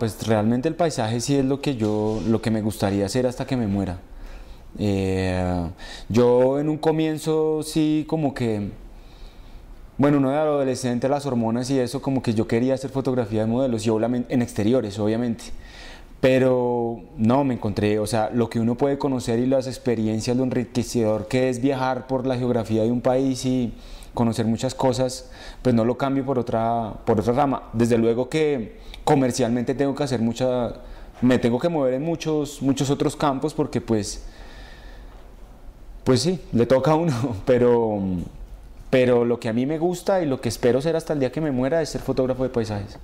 Pues realmente el paisaje sí es lo que yo, lo que me gustaría hacer hasta que me muera. Eh, yo en un comienzo sí como que, bueno, uno de adolescente, las hormonas y eso, como que yo quería hacer fotografía de modelos y obviamente en exteriores, obviamente. Pero no, me encontré, o sea, lo que uno puede conocer y las experiencias, lo enriquecedor que es viajar por la geografía de un país y conocer muchas cosas, pues no lo cambio por otra, por otra rama. Desde luego que comercialmente tengo que hacer mucha, me tengo que mover en muchos, muchos otros campos porque pues, pues sí, le toca a uno, pero, pero lo que a mí me gusta y lo que espero ser hasta el día que me muera es ser fotógrafo de paisajes.